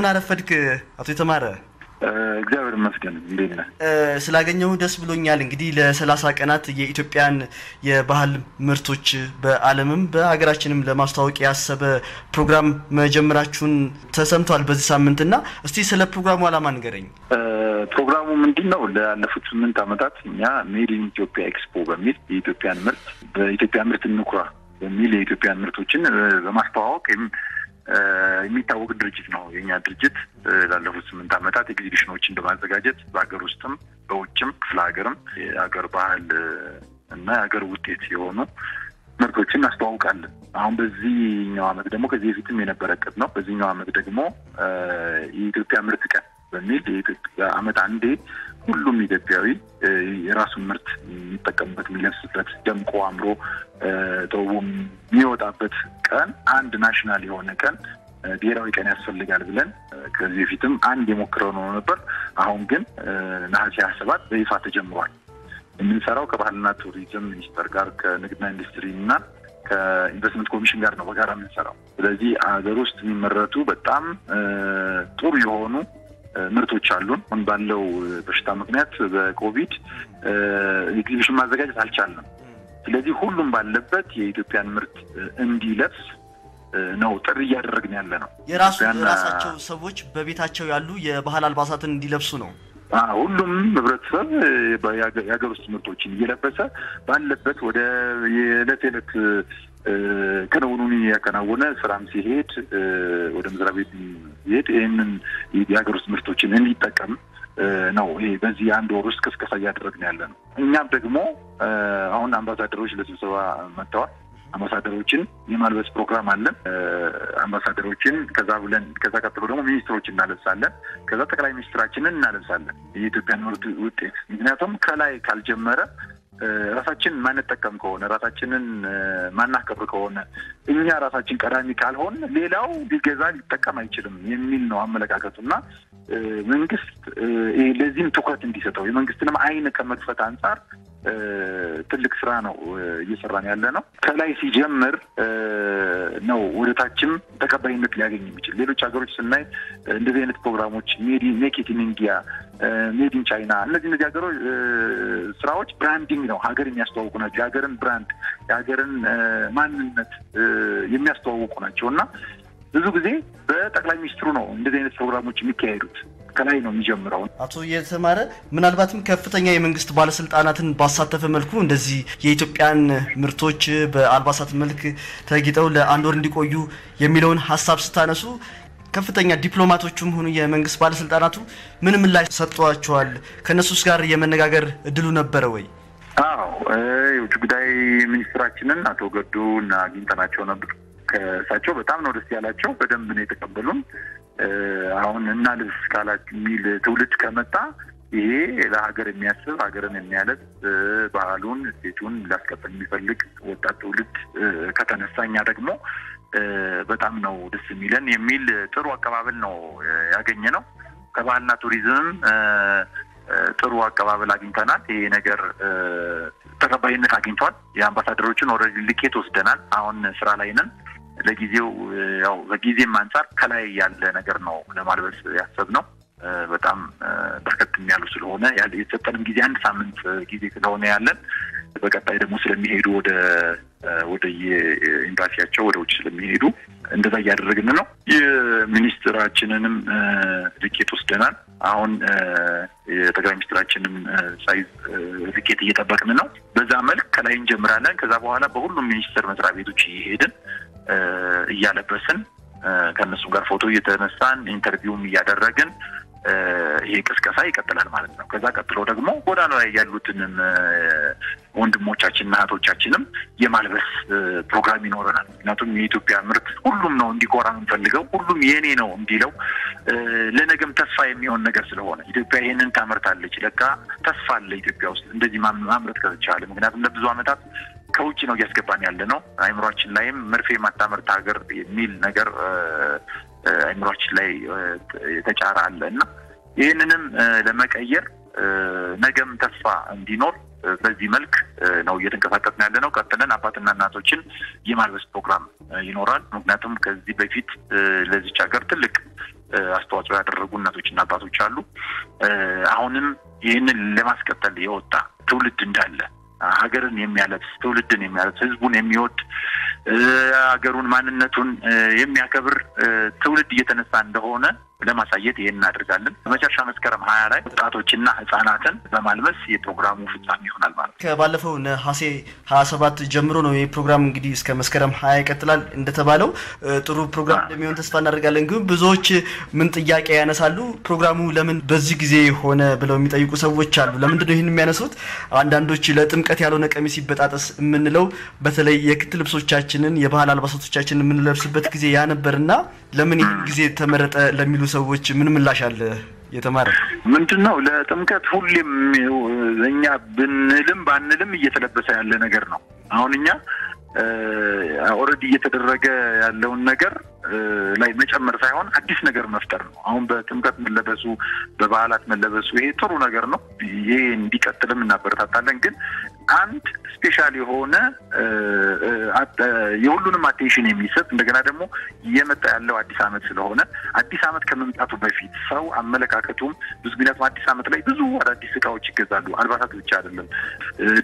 ምን አረፈድክ አቶ የተማረ? እግዚአብሔር ይመስገን። እንዴት ነህ? ስላገኘሁ ደስ ብሎኛል። እንግዲህ ለሰላሳ ቀናት የኢትዮጵያን የባህል ምርቶች በዓለምም በሀገራችንም ለማስተዋወቅ ያሰበ ፕሮግራም መጀመራችሁን ተሰምቷል በዚህ ሳምንት እና እስቲ ስለ ፕሮግራሙ ዓላማ ንገረኝ። ፕሮግራሙ ምንድን ነው? ላለፉት ስምንት ዓመታት እኛ made in ኢትዮጵያ ኤክስፖ በሚል የኢትዮጵያን ምርት በኢትዮጵያ ምርት እንኩራ በሚል የኢትዮጵያን ምርቶችን በማስተዋወቅ የሚታወቅ ድርጅት ነው። የኛ ድርጅት ላለፉት ስምንት ዓመታት ኤግዚቢሽኖችን በማዘጋጀት በሀገር ውስጥም በውጭም ክፍለ ሀገርም የሀገር ባህል እና የሀገር ውጤት የሆኑ ምርቶችን እናስተዋውቃለን። አሁን በዚህኛው ዓመት ደግሞ ከዚህ በፊትም የነበረ እቅድ ነው። በዚህኛው ዓመት ደግሞ የኢትዮጵያ ምርት ቀን በሚል ዓመት አንዴ ሁሉም ኢትዮጵያዊ የራሱን ምርት የሚጠቀምበት የሚለብስበት ደምቆ አምሮ ተውቦ የሚወጣበት ቀን አንድ national የሆነ ቀን ብሔራዊ ቀን ያስፈልጋል ብለን ከዚህ በፊትም አንድ የሞክረው ነው ነበር። አሁን ግን ነሐሴ ሀያ ሰባት በይፋ ተጀምሯል። የምንሰራው ከባህልና ቱሪዝም ሚኒስቴር ጋር ከንግድና ኢንዱስትሪ እና ከኢንቨስትመንት ኮሚሽን ጋር ነው በጋራ የምንሰራው። ስለዚህ ሀገር ውስጥ የሚመረቱ በጣም ጥሩ የሆኑ ምርቶች አሉን። አሁን ባለው በሽታ ምክንያት በኮቪድ ኤግዚቢሽን ማዘጋጀት አልቻልንም። ስለዚህ ሁሉም ባለበት የኢትዮጵያን ምርት እንዲለብስ ነው ጥሪ እያደረግን ያለ ነው። የራሱ የራሳቸው ሰዎች በቤታቸው ያሉ የባህል አልባሳትን እንዲለብሱ ነው። ሁሉም ህብረተሰብ የሀገር ውስጥ ምርቶችን እየለበሰ ባለበት ወደ የዕለት ዕለት ክንውኑን እያከናወነ ስራም ሲሄድ ወደ መስሪያ ቤት ሲሄድ ይህንን የሀገር ውስጥ ምርቶችን እንዲጠቀም ነው። ይሄ በዚህ አንድ ወር ውስጥ ቅስቀሳ እያደረግን ያለ ነው። እኛም ደግሞ አሁን አምባሳደሮች ለስብሰባ መጥተዋል። አምባሳደሮችን የማልበስ ፕሮግራም አለን። አምባሳደሮችን ከዛ ብለን ከዛ ቀጥሎ ደግሞ ሚኒስትሮችን እናለብሳለን። ከዛ ጠቅላይ ሚኒስትራችንን እናለብሳለን የኢትዮጵያን ምርት ውጤት ምክንያቱም ከላይ ካልጀመረ ራሳችን ማንጠቀም ከሆነ ራሳችንን ማናከብር ከሆነ እኛ ራሳችን ቀዳሚ ካልሆን ሌላው ሊገዛ ሊጠቀም አይችልም የሚል ነው አመለካከቱ እና መንግስት ለዚህም ትኩረት እንዲሰጠው የመንግስትንም አይን ከመክፈት አንጻር ትልቅ ስራ ነው እየሰራን ያለ ነው። ከላይ ሲጀምር ነው ወደ ታችም ተቀባይነት ሊያገኝ የሚችል። ሌሎች ሀገሮች ስናይ እንደዚህ አይነት ፕሮግራሞች make in India፣ made in China እነዚህ እነዚህ ሀገሮች ስራዎች branding ነው፣ ሀገር የሚያስተዋውቁ ናቸው። የሀገርን brand የሀገርን ማንነት የሚያስተዋውቁ ናቸው እና ብዙ ጊዜ በጠቅላይ ሚኒስትሩ ነው እንደዚህ አይነት ፕሮግራሞች የሚካሄዱት ከላይ ነው የሚጀምረው። አቶ የተማረ ምናልባትም ከፍተኛ የመንግስት ባለስልጣናትን ባሳተፈ መልኩ እንደዚህ የኢትዮጵያን ምርቶች በአልባሳት መልክ ተጊጠው ለአንድ ወር እንዲቆዩ የሚለውን ሀሳብ ስታነሱ ከፍተኛ ዲፕሎማቶቹም ሆኑ የመንግስት ባለስልጣናቱ ምን ምላሽ ሰጥቷቸዋል? ከእነሱስ ጋር የመነጋገር እድሉ ነበረ ወይ? አዎ የውጭ ጉዳይ ሚኒስትራችንን አቶ ገዱ እና አግኝተናቸው ነበር። ከእሳቸው በጣም ነው ደስ ያላቸው። በደንብ ነው የተቀበሉን። አሁን እና ልብስ ካላችሁ የሚል ትውልድ ከመጣ ይሄ ለሀገር የሚያስብ ሀገርን የሚያለብስ ባህሉን እሴቱን ሊያስቀጥል የሚፈልግ ወጣት ትውልድ ከተነሳ እኛ ደግሞ በጣም ነው ደስ የሚለን የሚል ጥሩ አቀባበል ነው ያገኘ ነው። ከባህልና ቱሪዝምም ጥሩ አቀባበል አግኝተናል። ይሄ ነገር ተቀባይነት አግኝቷል። የአምባሳደሮችን already ልኬት ወስደናል። አሁን ስራ ላይ ነን። ለጊዜው ያው በጊዜም አንጻር ከላይ ያለ ነገር ነው ለማልበስ ያሰብነው። በጣም በርከት ያሉ ስለሆነ የተሰጠንም ጊዜ አንድ ሳምንት ጊዜ ስለሆነ ያለን በቀጣይ ደግሞ ስለሚሄዱ ወደ ወደ የኤምባሲያቸው ወደ ውጭ ስለሚሄዱ እንደዛ እያደረግን ነው። የሚኒስትራችንንም ልኬት ወስደናል። አሁን የጠቅላይ ሚኒስትራችንም size ልኬት እየጠበቅን ነው። በዛ መልክ ከላይ እንጀምራለን። ከዛ በኋላ በሁሉም ሚኒስቴር መስሪያ ቤቶች እየሄድን እያለበስን ከእነሱም ጋር ፎቶ እየተነሳን interview ም እያደረግን ይሄ ቅስቀሳ ይቀጥላል ማለት ነው። ከዛ ቀጥሎ ደግሞ ጎዳና ላይ ያሉትንም ወንድሞቻችንና እህቶቻችንም የማልበስ ፕሮግራም ይኖረናል። ምክንያቱም የኢትዮጵያ ምርት ሁሉም ነው እንዲኮራ የምንፈልገው፣ ሁሉም የኔ ነው እንዲለው ለነገም ተስፋ የሚሆን ነገር ስለሆነ ኢትዮጵያ ይሄንን ታመርታለች፣ ለካ ተስፋ አለ ኢትዮጵያ ውስጥ እንደዚህ ማምረት ከተቻለ። ምክንያቱም ለብዙ ዓመታት ከውጭ ነው እያስገባን ያለ ነው። አይምሯችን ላይም መርፌ የማታመርት ሀገር የሚል ነገር አይምሯችን ላይ የተጫረ አለ እና ይህንንም ለመቀየር ነገም ተስፋ እንዲኖር በዚህ መልክ ነው እየተንቀሳቀስን ያለ ነው። ቀጥለን አባትና እናቶችን የማልበስ ፕሮግራም ይኖራል። ምክንያቱም ከዚህ በፊት ለዚች ሀገር ትልቅ አስተዋጽኦ ያደረጉ እናቶችና አባቶች አሉ። አሁንም ይህንን ለማስቀጠል የወጣ ትውልድ እንዳለ ሀገርን የሚያለብስ ትውልድን የሚያለብስ ህዝቡን የሚወድ ሀገሩን ማንነቱን የሚያከብር ትውልድ እየተነሳ እንደሆነ ለማሳየት ይሄን እናደርጋለን። በመጨረሻ መስከረም ሀያ ላይ ወጣቶችና ህጻናትን በማልበስ የፕሮግራሙ ፍጻሜ ይሆናል ማለት ነው። ከባለፈው ነሐሴ ሀያ ሰባት ጀምሮ ነው ይህ ፕሮግራም እንግዲህ እስከ መስከረም ሀያ ይቀጥላል። እንደተባለው ጥሩ ፕሮግራም እንደሚሆን ተስፋ እናደርጋለን። ግን ብዙዎች ምን ጥያቄ ያነሳሉ? ፕሮግራሙ ለምን በዚህ ጊዜ ሆነ ብለው የሚጠይቁ ሰዎች አሉ። ለምንድን ነው ይህን የሚያነሱት? አንዳንዶች ለጥምቀት ያልሆነ ቀሚስ ይበጣጠስ የምንለው በተለይ የክት ልብሶቻችንን የባህል አልባሳቶቻችንን የምንለብስበት ጊዜ ያ ነበርና ለምን ይህን ጊዜ ተመረጠ ለሚሉ ሰዎች ምን ምላሽ አለ? የተማረ ምንድን ነው ለጥምቀት ሁሌም እኛ ብንልም ባንልም እየተለበሰ ያለ ነገር ነው። አሁን እኛ already እየተደረገ ያለውን ነገር ላይ መጨመር ሳይሆን አዲስ ነገር መፍጠር ነው። አሁን በጥምቀት መለበሱ፣ በበዓላት መለበሱ ይሄ ጥሩ ነገር ነው። ይሄ እንዲቀጥልም እናበረታታለን። ግን አንድ special የሆነ የሁሉንም attention የሚሰጥ እንደገና ደግሞ እየመጣ ያለው አዲስ ዓመት ስለሆነ አዲስ ዓመት ከመምጣቱ በፊት ሰው አመለካከቱም ብዙ ምክንያቱም አዲስ ዓመት ላይ ብዙ አዳዲስ እቃዎች ይገዛሉ። አልባሳት ብቻ አይደለም፣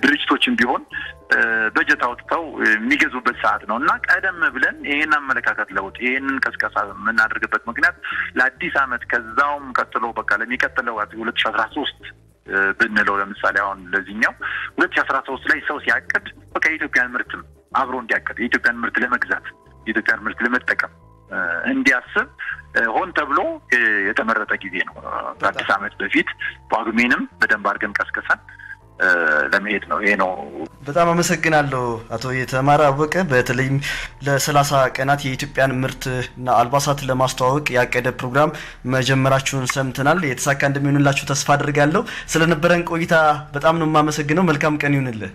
ድርጅቶችም ቢሆን በጀት አውጥተው የሚገዙበት ሰዓት ነው እና ቀደም ብለን ይህን አመለካከት ለውጥ ይህንን ቀስቀሳ የምናደርግበት ምክንያት ለአዲስ ዓመት ከዛውም ቀጥሎ በቃ ለሚቀጥለው ሁለት ሺ አስራ ሶስት ብንለው ለምሳሌ አሁን ለዚህኛው ሁለት ሺ አስራ ሶስት ላይ ሰው ሲያቅድ በቃ የኢትዮጵያን ምርትም አብሮ እንዲያቅድ የኢትዮጵያን ምርት ለመግዛት የኢትዮጵያን ምርት ለመጠቀም እንዲያስብ ሆን ተብሎ የተመረጠ ጊዜ ነው። ከአዲስ ዓመት በፊት ጳጉሜንም በደንብ አድርገን ቀስቅሰን ለመሄድ ነው። ይሄ ነው። በጣም አመሰግናለሁ አቶ የተማረ አወቀ። በተለይም ለሰላሳ ቀናት የኢትዮጵያን ምርትና አልባሳት ለማስተዋወቅ ያቀደ ፕሮግራም መጀመራችሁን ሰምተናል። የተሳካ እንደሚሆንላችሁ ተስፋ አድርጋለሁ። ስለነበረን ቆይታ በጣም ነው የማመሰግነው። መልካም ቀን ይሁንልህ።